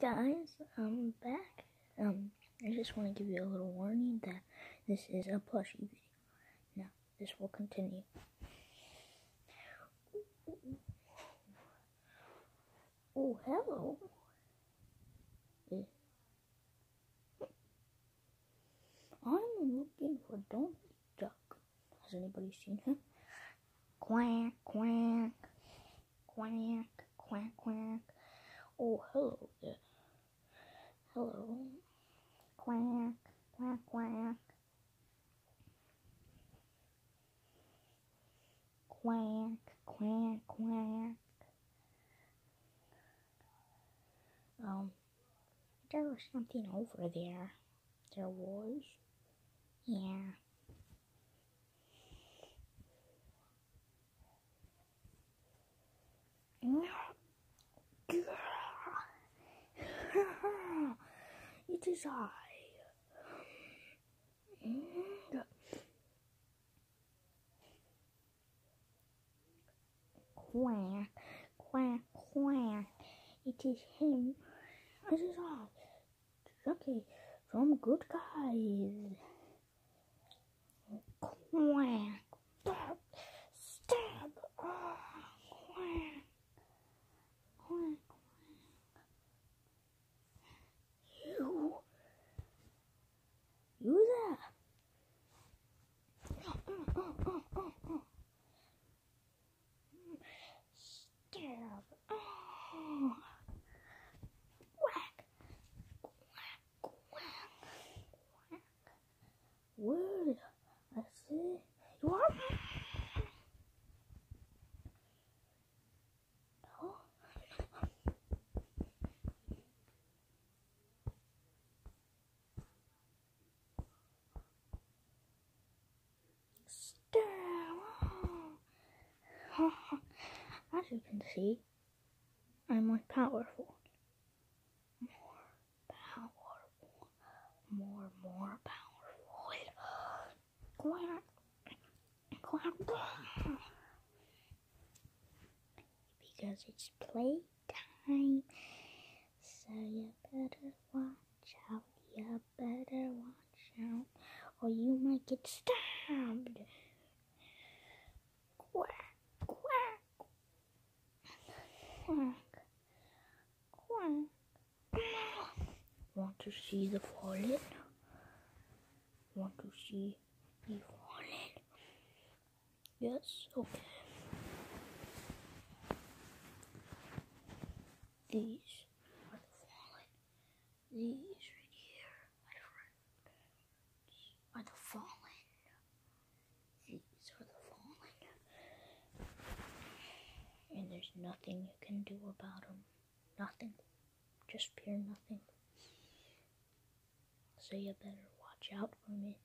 Hey guys, I'm back. Um, I just want to give you a little warning that this is a plushie video. Now, this will continue. Oh, hello. Eh. I'm looking for Donald Duck. Has anybody seen him? Quack, quack, quack, quack, quack. Oh, hello there. Hello. Quack, quack, quack. Quack, quack, quack. Um, there was something over there. There was. Yeah. it is I. Quack, quack, quack. It is him. It is I. Chucky from Good Guys. Quack. Stab. Stab. Oh, quack. Quack. You. You there. Oh, oh, oh, oh, oh. Stab. Oh. Whack. Whack. Whack. Whack. Word. I see. You are. Oh. Stab. Oh. As you can see, I'm more powerful. More powerful. More, more powerful. Because it's playtime. So you better watch out. You better watch out. Or you might get stabbed. Quack. Quack. Quack. Quack. Want to see the fallen? Want to see the fallen? Yes, okay. These are the fallen. These right here are the friends. Are the fallen. These are the fallen. And there's nothing you can do about them. Nothing. Just pure nothing. So you better watch out for me.